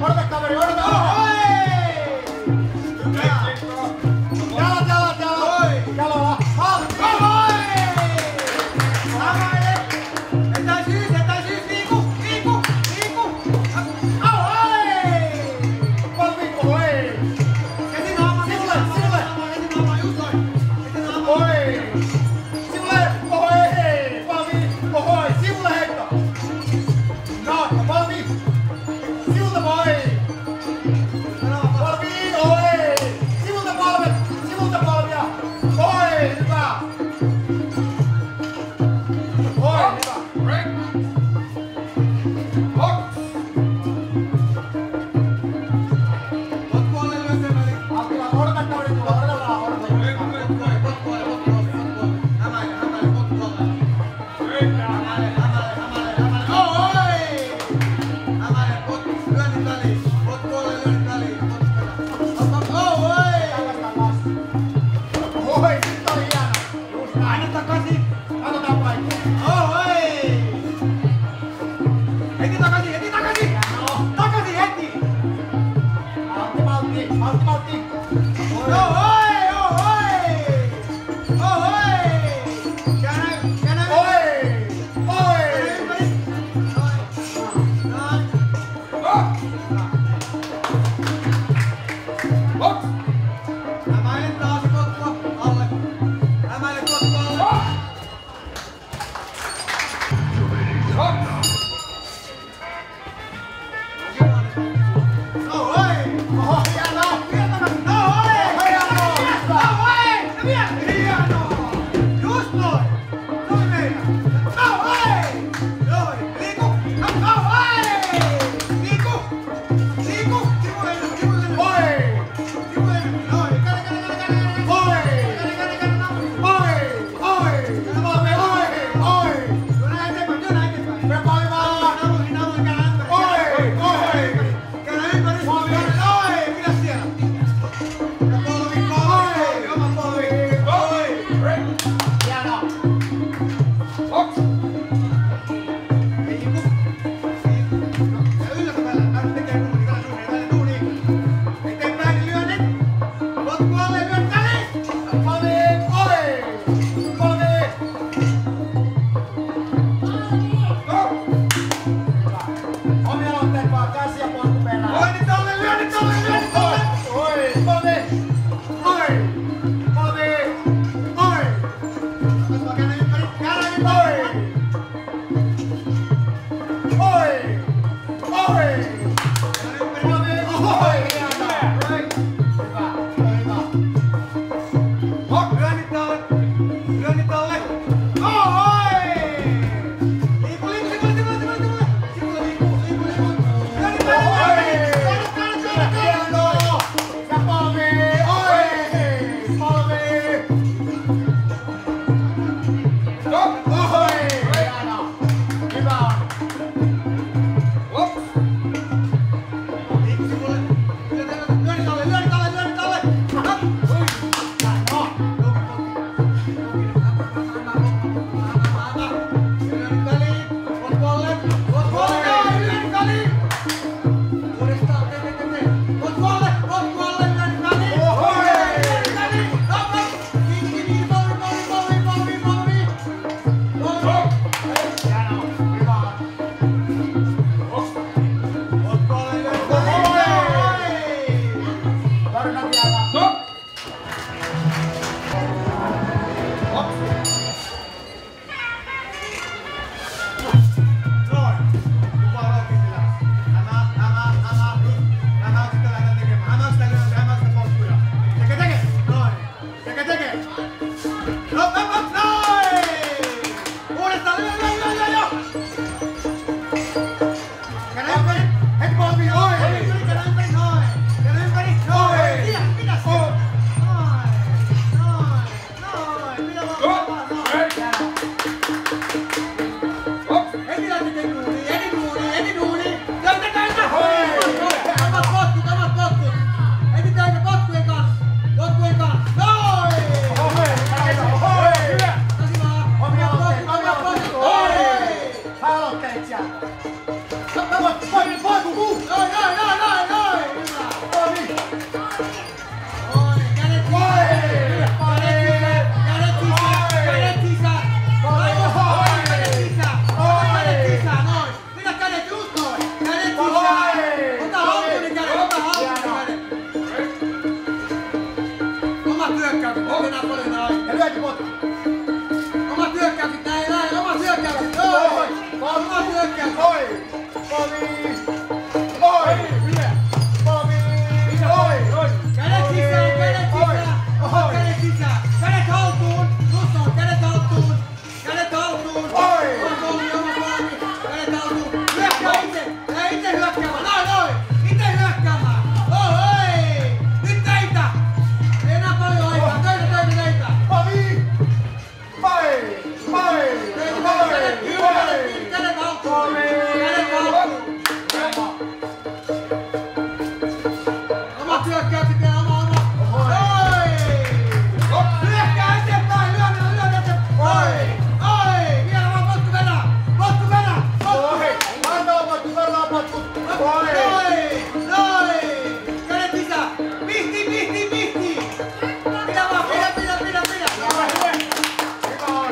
Guarda, cabrón. Ayo kita. Não Noin! Noin! Pidä pidä, pidä, pidä, pidä! On!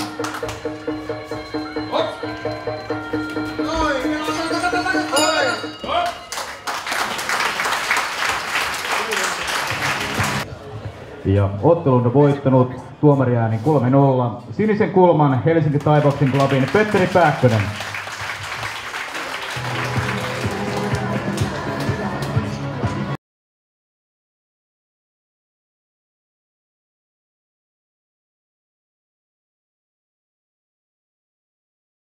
Ja ottelun voittanut tuomariääni 3-0 sinisen kulman Helsinki Taivaksen klubin Petteri Pääkkönen.